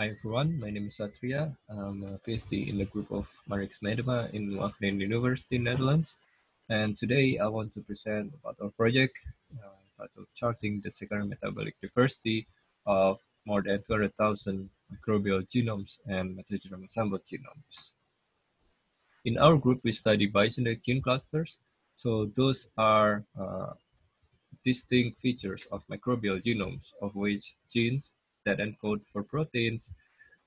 Hi everyone, my name is Satria. I'm a PhD in the group of Marnix Medema in Wageningen University, Netherlands. And today I want to present about our project uh, titled Charting the Secondary Metabolic Diversity of more than 200,000 microbial genomes and metagenome assembled genomes. In our group, we study biosynthetic gene clusters. So those are uh, distinct features of microbial genomes of which genes that encode for proteins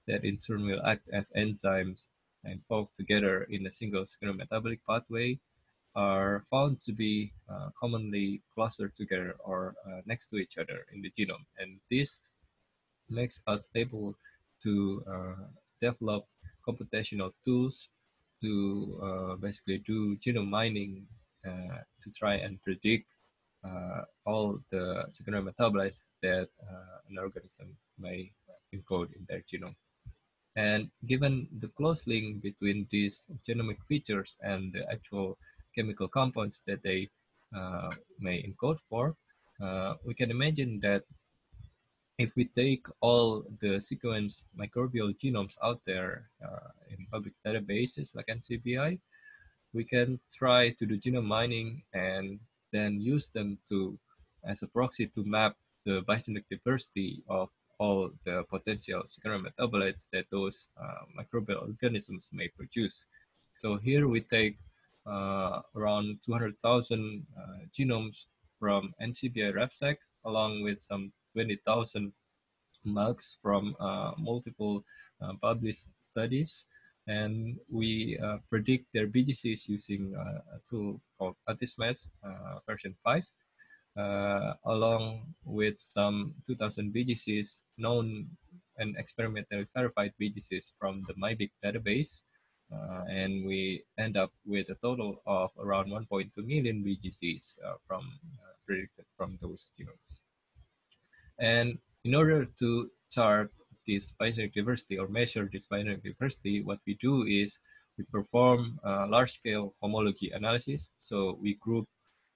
that in turn will act as enzymes and fold together in a single metabolic pathway are found to be uh, commonly clustered together or uh, next to each other in the genome. And this makes us able to uh, develop computational tools to uh, basically do genome mining uh, to try and predict all the secondary metabolites that uh, an organism may encode in their genome. And given the close link between these genomic features and the actual chemical compounds that they uh, may encode for, uh, we can imagine that if we take all the sequence microbial genomes out there uh, in public databases like NCBI, we can try to do genome mining and then use them to as a proxy to map the biosynthetic diversity of all the potential secondary metabolites that those uh, microbial organisms may produce. So here we take uh, around 200,000 uh, genomes from NCBI RefSeq along with some 20,000 MAGs from uh, multiple uh, published studies and we uh, predict their BGCs using uh, a tool called AntiSmash uh, version 5, uh, along with some 2000 BGCs known and experimentally verified BGCs from the MIBiG database. And we end up with a total of around 1.2 million BGCs from predicted from those genomes. And in order to chart this binary diversity or measure this binary diversity, what we do is we perform large-scale homology analysis. So we group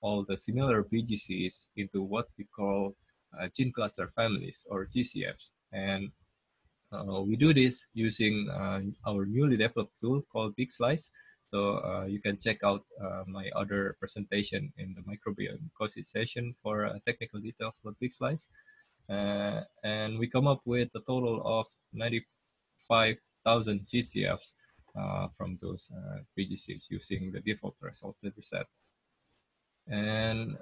all the similar BGCs into what we call uh, gene cluster families or GCFs. And uh, we do this using uh, our newly developed tool called BigSlice. So uh, you can check out uh, my other presentation in the microbiome COSI session for technical details about BigSlice. Uh, and we come up with a total of 95,000 GCFs uh, from those uh, BGCs using the default result that we set. And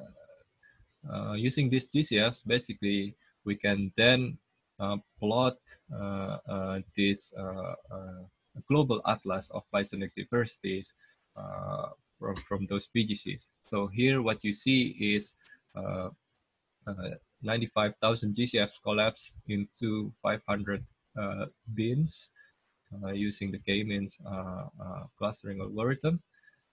uh, using these GCFs, basically, we can then uh, plot uh, this global atlas of biosynthetic diversities from, from those BGCs. So here what you see is 95,000 GCFs collapse into 500 uh, bins uh, using the k-means uh, uh, clustering algorithm.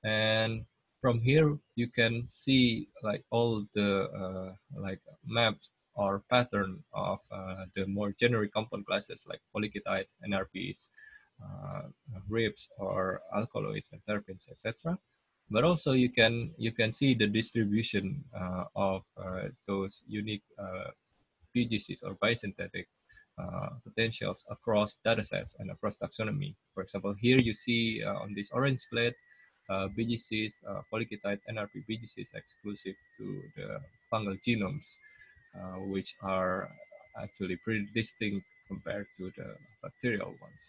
And from here, you can see like all the uh, like maps or pattern of uh, the more generic compound classes like polyketides, NRPs, RiPPs, or alkaloids and terpenes, etc but also you can you can see the distribution uh, of uh, those unique uh, BGCs or biosynthetic uh, potentials across datasets and across taxonomy. For example, here you see uh, on this orange plate, BGCs, polyketide NRP BGCs exclusive to the fungal genomes, which are actually pretty distinct compared to the bacterial ones.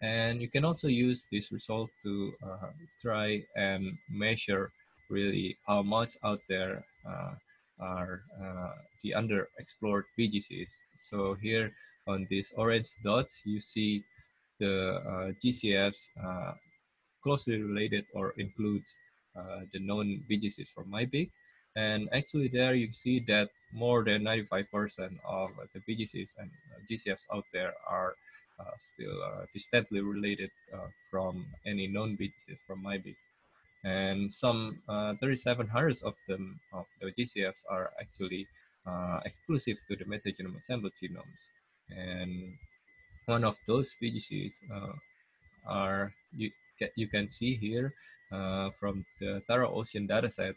And you can also use this result to uh, try and measure really how much out there uh, are uh, the underexplored BGCs. So here on these orange dots, you see the uh, GCFs uh, closely related or includes uh, the known BGCs from MIBiG. And actually there you see that more than 95% of the BGCs and GCFs out there are still uh, distantly related uh, from any known BGCs from MIBiG. And some 3,700 of them of the GCFs are actually exclusive to the metagenome assembled genomes. And one of those BGCs are you, you can see here uh, from the Tara Ocean dataset,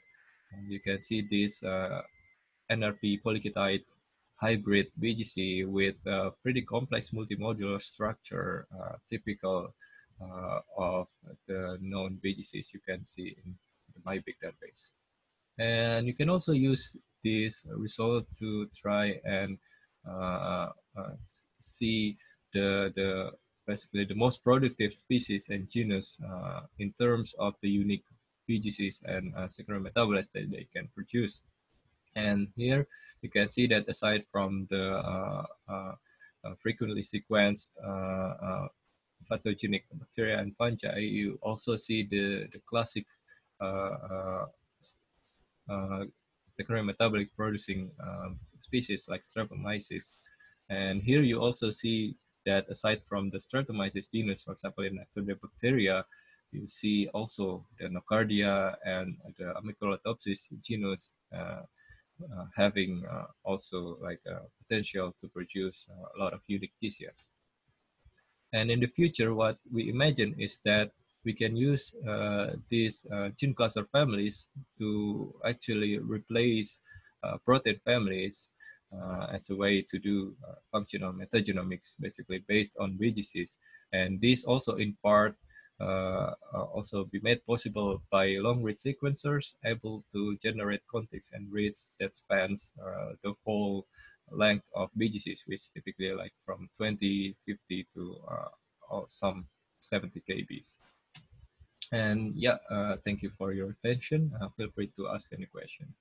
you can see this uh, NRP polyketide hybrid BGC with a pretty complex multimodular structure, uh, typical uh, of the known BGCs you can see in the MIBiG database. And you can also use this result to try and uh, uh, see the, the basically the most productive species and genus uh, in terms of the unique BGCs and uh, secondary metabolites that they can produce. And here you can see that aside from the uh, uh, uh frequently sequenced pathogenic bacteria and fungi, you also see the, the classic secondary metabolic producing um, species like Streptomyces. And here you also see that aside from the Streptomyces genus, for example, in bacteria, you see also the Nocardia and the Amycolatopsis genus uh, having uh, also like a potential to produce a lot of unique TCRs. And in the future, what we imagine is that we can use uh, these uh, gene cluster families to actually replace uh, protein families uh, as a way to do uh, functional metagenomics, basically based on BGCs. And this also in part uh, also be made possible by long read sequencers able to generate contigs and reads that spans the whole length of BGCs, which typically like from 20, 50 to some 70 kbs. And yeah, uh, thank you for your attention. Uh, feel free to ask any question.